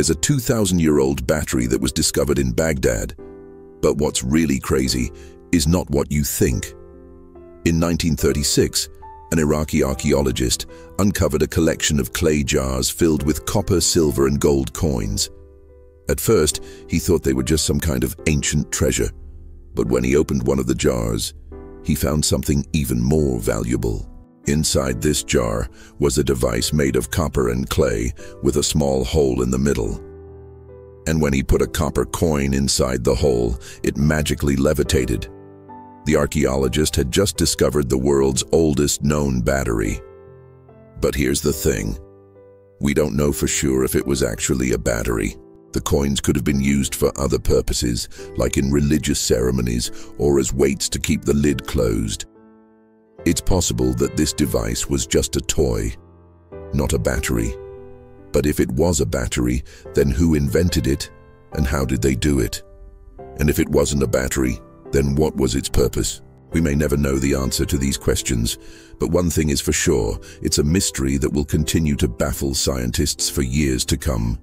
There's a 2,000-year-old battery that was discovered in Baghdad. But what's really crazy is not what you think. In 1936, an Iraqi archaeologist uncovered a collection of clay jars filled with copper, silver and gold coins. At first, he thought they were just some kind of ancient treasure. But when he opened one of the jars, he found something even more valuable. Inside this jar was a device made of copper and clay with a small hole in the middle. And when he put a copper coin inside the hole, it magically levitated. The archaeologist had just discovered the world's oldest known battery. But here's the thing. We don't know for sure if it was actually a battery. The coins could have been used for other purposes, like in religious ceremonies or as weights to keep the lid closed. It's possible that this device was just a toy, not a battery. But if it was a battery, then who invented it and how did they do it? And if it wasn't a battery, then what was its purpose? We may never know the answer to these questions, but one thing is for sure, it's a mystery that will continue to baffle scientists for years to come.